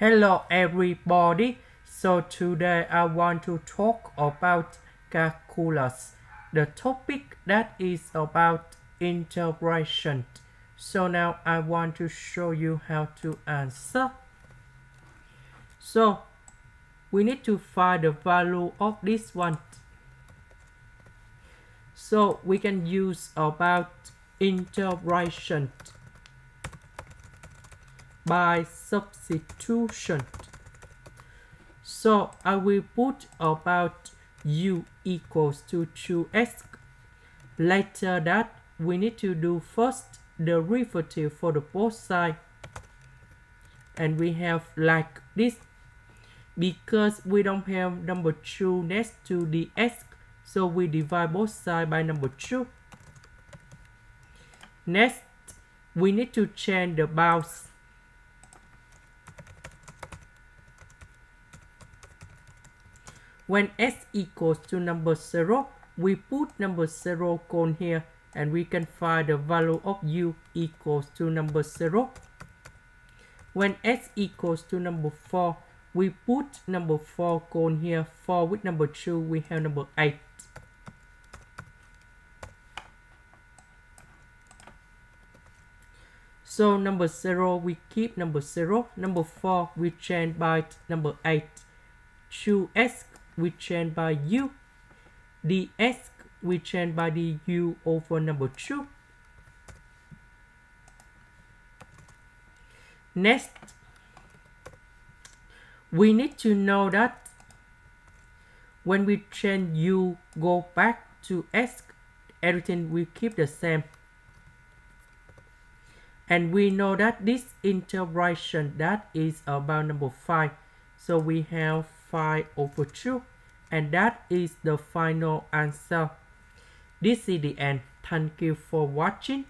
Hello everybody. So today I want to talk about calculus. The topic that is about integration. So now I want to show you how to answer. So we need to find the value of this one. So we can use about integration by substitution. So I will put about u equals to 2x. Later that we need to do first the derivative for the both side. And we have like this. Because we don't have number 2 next to the x, so we divide both sides by number 2. Next, we need to change the bounds. When s equals to number 0, we put number 0 cone here and we can find the value of u equals to number 0. When s equals to number 4, we put number 4 cone here. 4 with number 2, we have number 8. So number 0, we keep number 0. Number 4, we change by number 8. 2s we change by u. The s we change by the u over number 2. Next, we need to know that when we change u go back to s, everything will keep the same. And we know that this integration that is about number 5. So we have 5 over 2 and that is the final answer. This is the end. Thank you for watching.